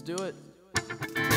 Let's do it.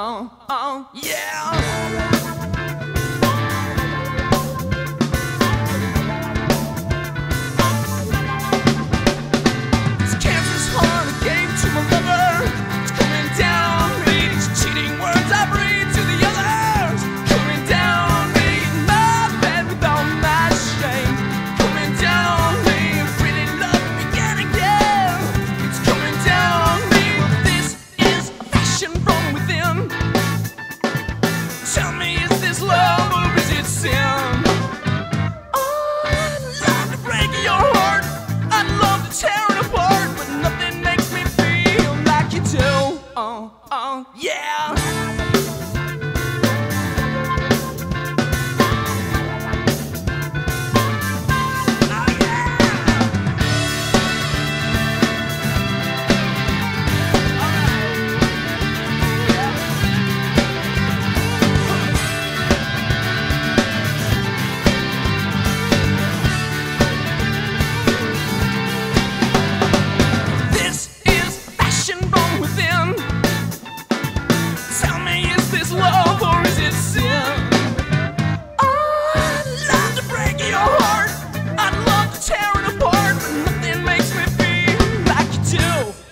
oh, oh, yeah. yeah.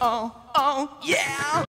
oh, oh, yeah.